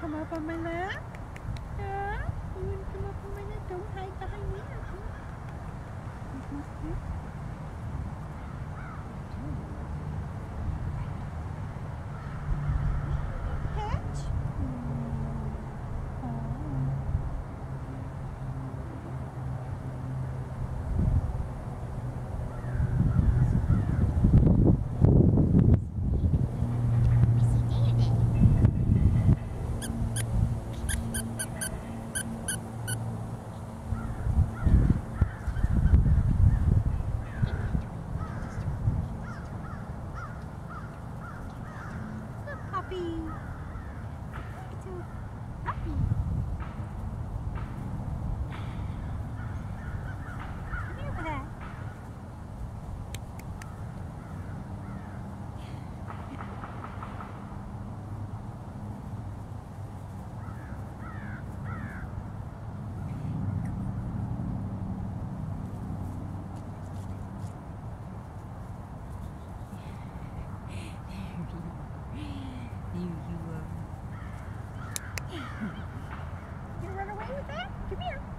kenapa mana? Ya, ingin kenapa mana? Dong, hai, hai, ni. Come here.